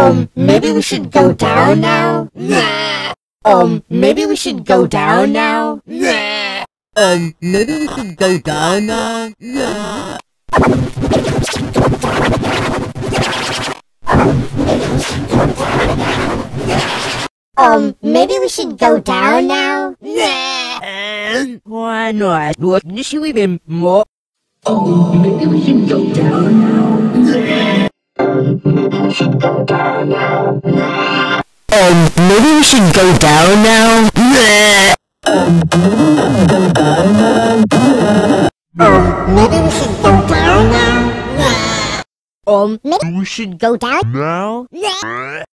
Um, maybe we should go down now? Nah. Um, maybe we should go down now? Nah. Um, maybe we should go down now? Nah. Um, maybe we should go down now? And why not? What Um maybe we should we be more? Um, maybe we should go down now? Um, maybe we should go down now? Um, Maybe we should go down? now?